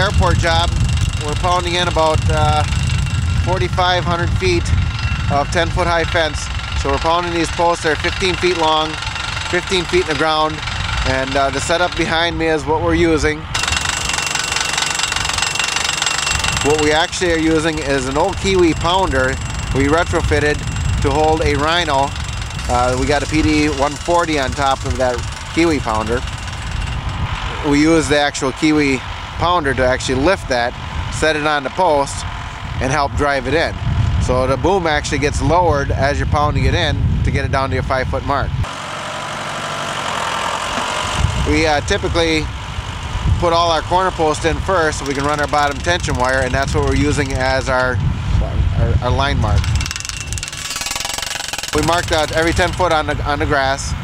airport job. We're pounding in about uh, 4,500 feet of 10 foot high fence. So we're pounding these posts. They're 15 feet long, 15 feet in the ground. And uh, the setup behind me is what we're using. What we actually are using is an old Kiwi pounder we retrofitted to hold a Rhino. Uh, we got a PD 140 on top of that Kiwi pounder. We use the actual Kiwi pounder to actually lift that, set it on the post, and help drive it in. So the boom actually gets lowered as you're pounding it in to get it down to your five foot mark. We uh, typically put all our corner posts in first so we can run our bottom tension wire and that's what we're using as our, our, our line mark. We marked out every 10 foot on the, on the grass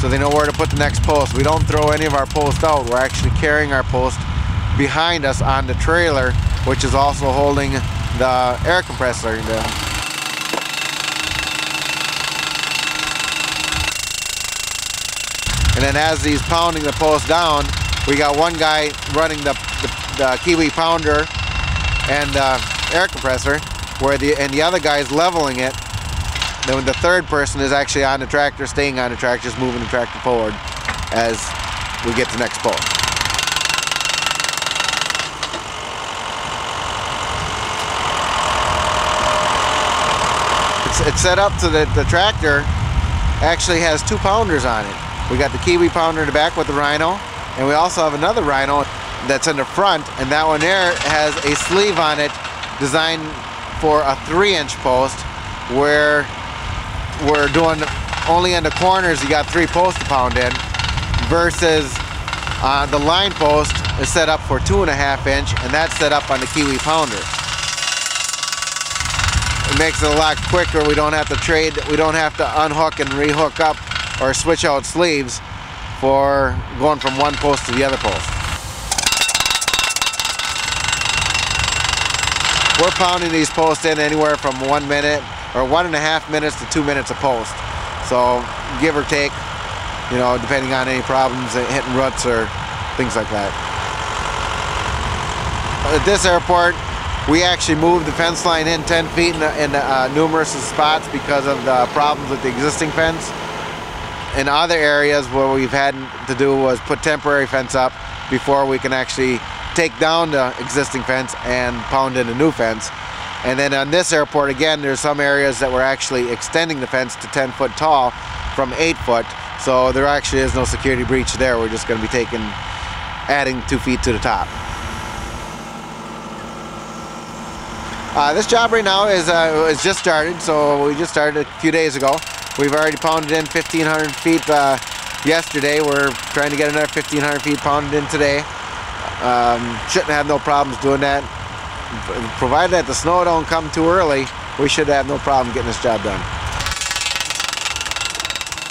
so they know where to put the next post. We don't throw any of our posts out. We're actually carrying our post behind us on the trailer which is also holding the air compressor. And then as he's pounding the post down, we got one guy running the, the, the Kiwi pounder and uh, air compressor, where the and the other guy is leveling it. Then the third person is actually on the tractor, staying on the tractor, just moving the tractor forward as we get to the next post. It's, set up so that the tractor actually has two pounders on it. We got the Kiwi pounder in the back with the Rhino, and we also have another Rhino that's in the front, and that one there has a sleeve on it designed for a three inch post where we're doing only in the corners you got three posts to pound in versus uh, the line post is set up for two and a half inch and that's set up on the Kiwi pounder. Makes it a lot quicker. We don't have to trade, we don't have to unhook and rehook up or switch out sleeves for going from one post to the other post. We're pounding these posts in anywhere from one minute or one and a half minutes to two minutes a post. So give or take, you know, depending on any problems, uh, hitting ruts or things like that. At this airport, we actually moved the fence line in 10 feet in, in uh, numerous spots because of the problems with the existing fence in other areas where we've had to do was put temporary fence up before we can actually take down the existing fence and pound in a new fence. And then on this airport, again, there's some areas that we're actually extending the fence to 10 foot tall from 8 foot. So there actually is no security breach there. We're just going to be taking, adding 2 feet to the top. Uh, this job right now is, uh, is just started, so we just started a few days ago. We've already pounded in 1,500 feet uh, yesterday. We're trying to get another 1,500 feet pounded in today. Um, shouldn't have no problems doing that. Provided that the snow don't come too early, we should have no problem getting this job done.